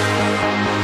Música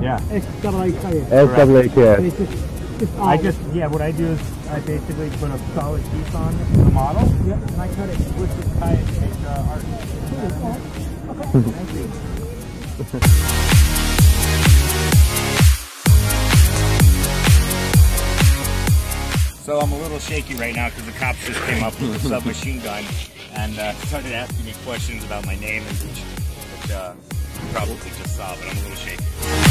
Yeah. S-double-A-K-S. S-double-A-K-S. And it's just, just I just, yeah, what I do is I basically put a solid piece on the model. Yep. And I cut it with the tie and take uh, art. Thank you. So I'm a little shaky right now because the cops just came up with a submachine gun and uh, started asking me questions about my name and which, which uh, you probably just saw, but I'm a little shaky.